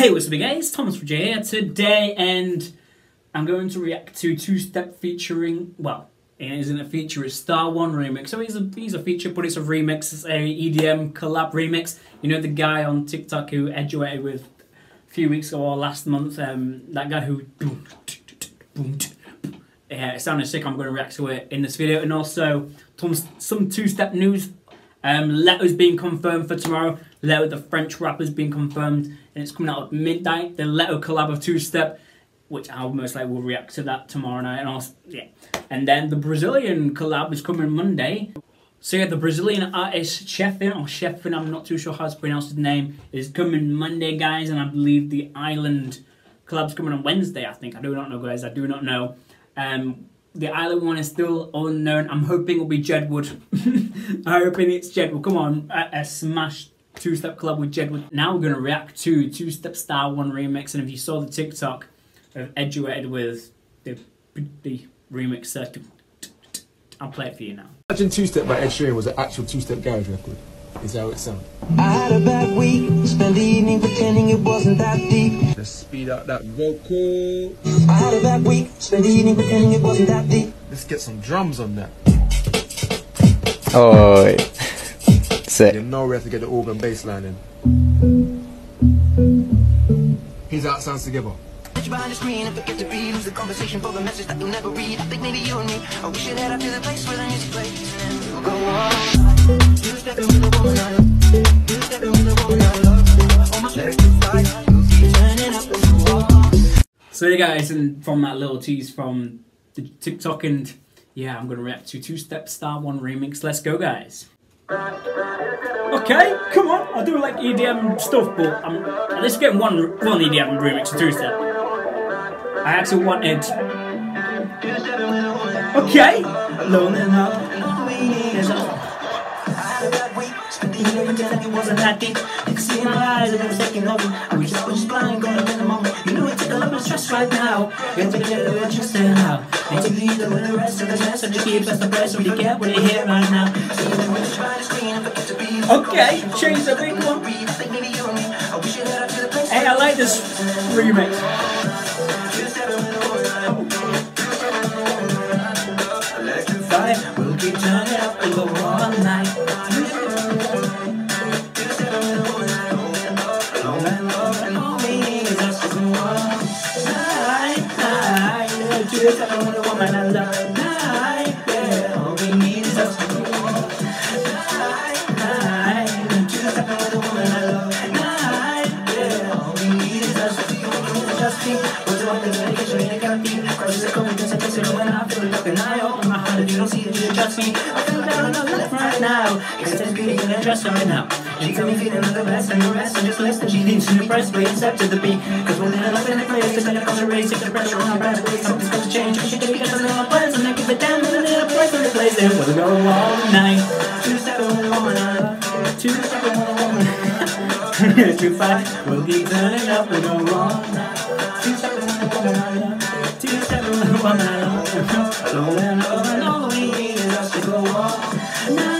Hey, what's up guys? Thomas from J here today and I'm going to react to Two Step featuring, well, it isn't a feature, it's Star One remix. So he's a, he's a feature, but it's a remix, it's a EDM collab remix. You know the guy on TikTok who educated with a few weeks ago or last month, um, that guy who, yeah, it sounded sick, I'm going to react to it in this video. And also, some Two Step news um, being confirmed for tomorrow. Leto, the French rapper's confirmed, and it's coming out at midnight. The Leto collab of Two Step, which I'll most likely will react to that tomorrow night. And yeah, and then the Brazilian collab is coming Monday. So yeah, the Brazilian artist Chefin or Chefin, I'm not too sure how to pronounce his name, is coming Monday, guys, and I believe the Island collab's coming on Wednesday. I think I do not know, guys. I do not know. Um, the island one is still unknown. I'm hoping it'll be Jedward. I'm hoping it's Jedward. Come on, a, a smash two-step club with Jedward. Now we're gonna react to two-step Star One remix, and if you saw the TikTok of Educated with the the remix, uh, I'll play it for you now. Imagine Two Step by Ed Sheeran was an actual two-step garage record. Is how it sounds? I had a bad week, spent the evening pretending it wasn't that deep. Let's speed up that vocal. I had a bad week, spent the evening pretending it wasn't that deep. Let's get some drums on that. Oh, sick. You know we have to get the organ bass line in. Here's how it sounds together. Behind the screen and forget to read Lose the conversation for the message that you'll never read I think maybe you and me Oh, we should head up to the place where the music plays And we'll go on You stepping with a woman I love You stepping with a woman I love All my legs to fly So yeah guys, and from that little tease from the TikTok and yeah, I'm gonna react to Two Step Star One remix. Let's go guys. Okay, come on. I do like EDM stuff, but I'm at least getting one one EDM remix of Two Step. I actually wanted. Okay, up. It wasn't that deep. You can see my eyes, and it was taking over. I wish I was blind, caught up in the moment. You know it took a lot of stress right now. You have to get it what you stand out. And to lead with the rest of the mess, and just keep us the best. We get what you hear right now. Okay, change the big one. Hey, I like this remix. And long and all we need is us to go all night, night. Just have a woman I love. Night, yeah. All we need is us go all night, night. Just have a woman I love. Night, yeah. All we need is us to all just me. What's wrong with medication? You got me. Crosses are coming, just a picture when I feel it. And I open my heart. If you don't see it, me. I feel down on the left right now. It's beauty in the dress right now. She got me feeling like the best and the rest and just listen. She needs to impress me, step to the beat. Cause when they're love in the place, it's gonna cause a race. If the pressure on her back, something's gonna change. She can get a little plans and then keep it down and a little place in the place. And we'll go all night. Two step on the woman, I. Two step on the woman. Two five, we'll keep turning up, we'll go all night. Two step on the woman, I. Two step on the woman, I low and all we need is us to go all night,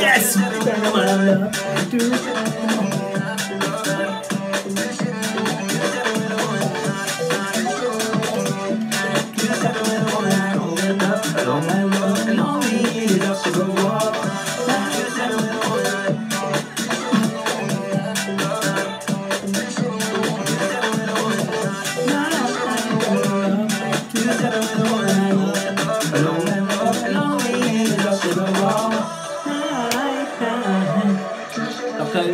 Yes!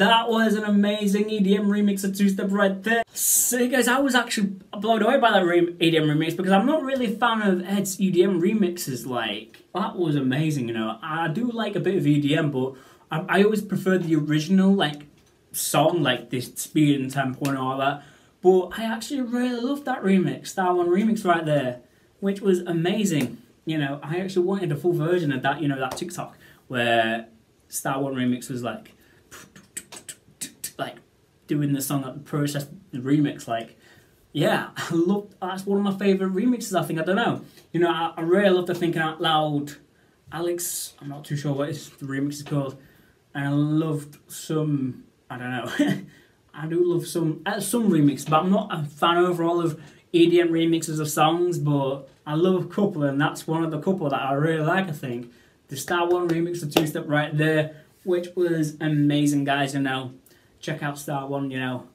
That was an amazing EDM remix of Two Step right there. So guys, I was actually blown away by that EDM remix because I'm not really a fan of Ed's EDM remixes. Like that was amazing. You know, I do like a bit of EDM, but I, I always prefer the original like song, like this speed and tempo and all that. But I actually really loved that remix, that one remix right there, which was amazing. You know, I actually wanted a full version of that. You know, that TikTok where Star One remix was like like doing the song at process the remix like yeah I love that's one of my favorite remixes I think I don't know. You know I, I really love the thinking out loud Alex I'm not too sure what his, the remix is called and I loved some I don't know I do love some uh, some remixes, but I'm not a fan overall of EDM remixes of songs but I love a couple and that's one of the couple that I really like I think. The Star One remix the two step right there which was amazing guys you know check out Star One, you know,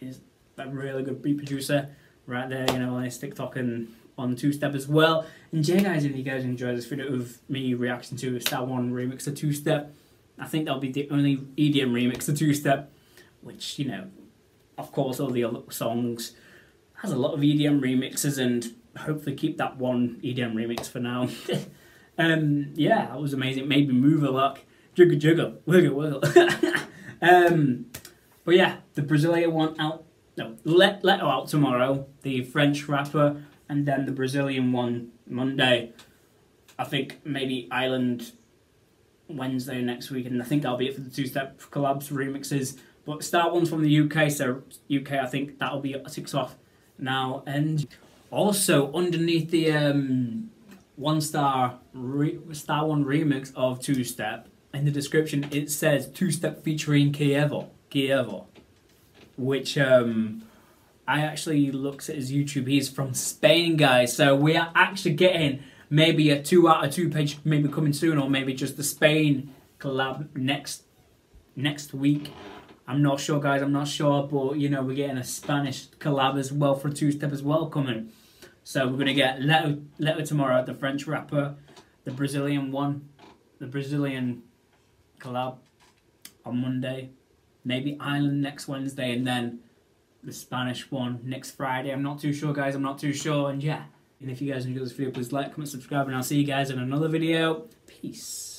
is a really good beat producer right there, you know, on his TikTok and on Two Step as well. And yeah, guys, if you guys enjoyed this video of me reacting to Star One remix of Two Step, I think that'll be the only EDM remix of Two Step, which, you know, of course, all the other songs has a lot of EDM remixes and hopefully keep that one EDM remix for now. um, yeah, that was amazing. Made me move a lot. Jiggle, jiggle, wiggle, wiggle. Um, but yeah, the Brazilian one out. No, let Leto out tomorrow. The French rapper, and then the Brazilian one Monday. I think maybe Island Wednesday next week, and I think that'll be it for the two step collabs remixes. But Star One's from the UK, so UK, I think that'll be six off now. And also underneath the um, one star Star One remix of Two Step, in the description it says two step featuring Kievo, Kievo, which um, I actually looked at his YouTube. He's from Spain, guys. So we are actually getting maybe a two out of two page, maybe coming soon, or maybe just the Spain collab next next week. I'm not sure, guys. I'm not sure, but you know we're getting a Spanish collab as well for two step as well coming. So we're gonna get Leto, Leto tomorrow, the French rapper, the Brazilian one, the Brazilian collab on Monday, maybe Island next Wednesday, and then the Spanish one next Friday. I'm not too sure, guys. I'm not too sure. And yeah, and if you guys enjoyed this video, please like, comment, subscribe, and I'll see you guys in another video. Peace.